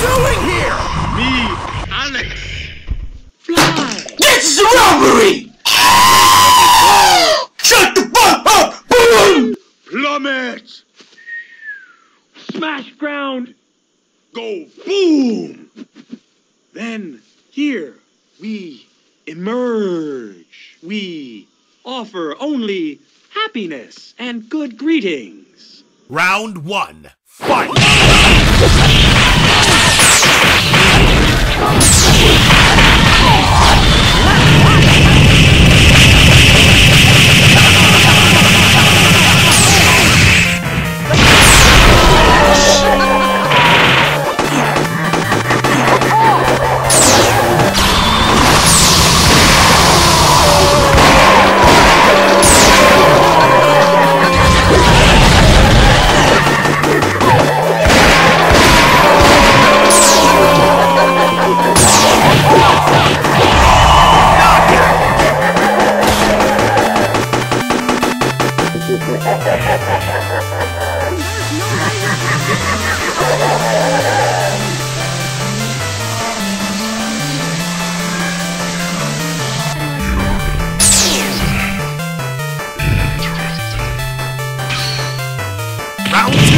doing here? Me, Alex. Fly. This is a robbery! Shut the fuck up! Boom! Plummet. Smash ground. Go boom. Then here we emerge. We offer only happiness and good greetings. Round one. Fight! Round two.